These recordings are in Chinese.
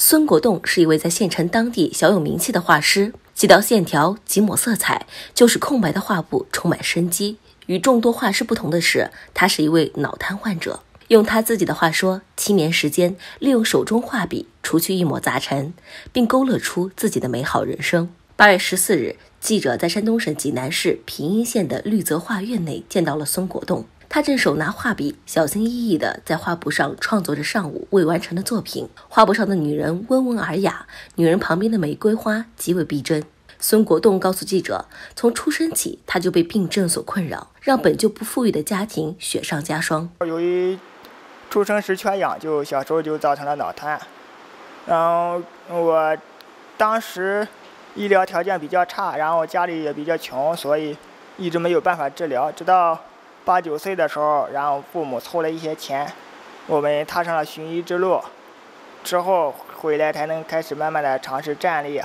孙国栋是一位在县城当地小有名气的画师，几道线条，几抹色彩，就使空白的画布充满生机。与众多画师不同的是，他是一位脑瘫患者。用他自己的话说，七年时间，利用手中画笔除去一抹杂尘，并勾勒出自己的美好人生。八月十四日，记者在山东省济南市平阴县的绿泽画院内见到了孙国栋。他正手拿画笔，小心翼翼地在画布上创作着上午未完成的作品。画布上的女人温文尔雅，女人旁边的玫瑰花极为逼真。孙国栋告诉记者，从出生起他就被病症所困扰，让本就不富裕的家庭雪上加霜。由于出生时缺氧，就小时候就造成了脑瘫。然后我当时医疗条件比较差，然后家里也比较穷，所以一直没有办法治疗，直到。八九岁的时候，然后父母凑了一些钱，我们踏上了寻医之路。之后回来才能开始慢慢的尝试站立。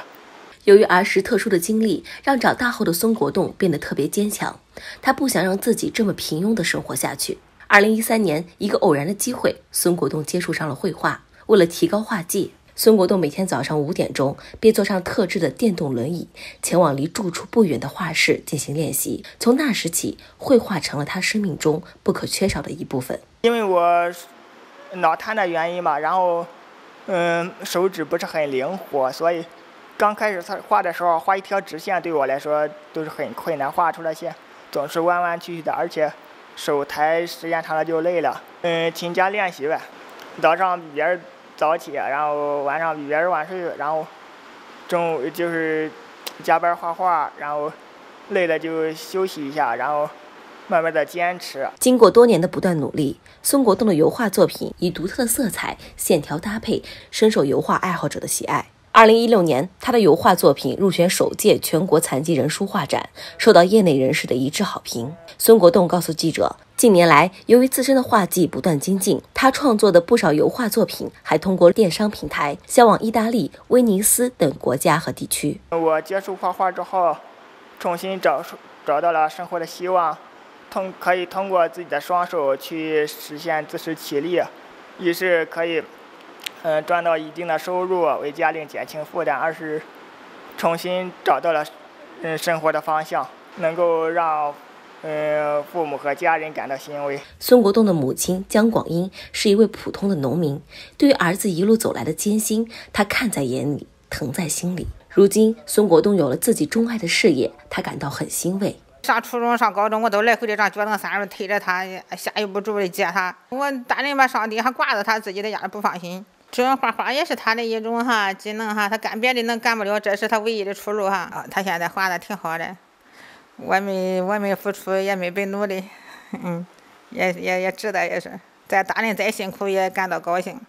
由于儿时特殊的经历，让长大后的孙国栋变得特别坚强。他不想让自己这么平庸的生活下去。二零一三年，一个偶然的机会，孙国栋接触上了绘画。为了提高画技。孙国栋每天早上五点钟便坐上特制的电动轮椅，前往离住处不远的画室进行练习。从那时起，绘画成了他生命中不可缺少的一部分。因为我脑瘫的原因嘛，然后嗯，手指不是很灵活，所以刚开始画的时候，画一条直线对我来说都是很困难，画出来线总是弯弯曲曲的，而且手抬时间长了就累了。嗯，勤加练习呗，早上别人。早起，然后晚上比别人晚睡，然后中午就是加班画画，然后累了就休息一下，然后慢慢的坚持。经过多年的不断努力，孙国栋的油画作品以独特的色彩、线条搭配，深受油画爱好者的喜爱。二零一六年，他的油画作品入选首届全国残疾人书画展，受到业内人士的一致好评。孙国栋告诉记者，近年来由于自身的画技不断精进，他创作的不少油画作品还通过电商平台销往意大利、威尼斯等国家和地区。我接触画画之后，重新找找到了生活的希望，通可以通过自己的双手去实现自食其力，一是可以。嗯，赚到一定的收入，为家庭减轻负担；二是重新找到了嗯生活的方向，能够让嗯父母和家人感到欣慰。孙国栋的母亲姜广英是一位普通的农民，对于儿子一路走来的艰辛，她看在眼里，疼在心里。如今，孙国栋有了自己钟爱的事业，他感到很欣慰。上初中、上高中，我都来回的让脚蹬三轮推着他，下又不住的接他。我大人吧上地还挂着他自己的家，不放心。主要画画也是他的一种哈技能哈，他干别的能干不了，这是他唯一的出路哈。啊，他现在画的挺好的，我没我没付出，也没白努力，嗯，也也也值得，也是。再大人再辛苦，也感到高兴。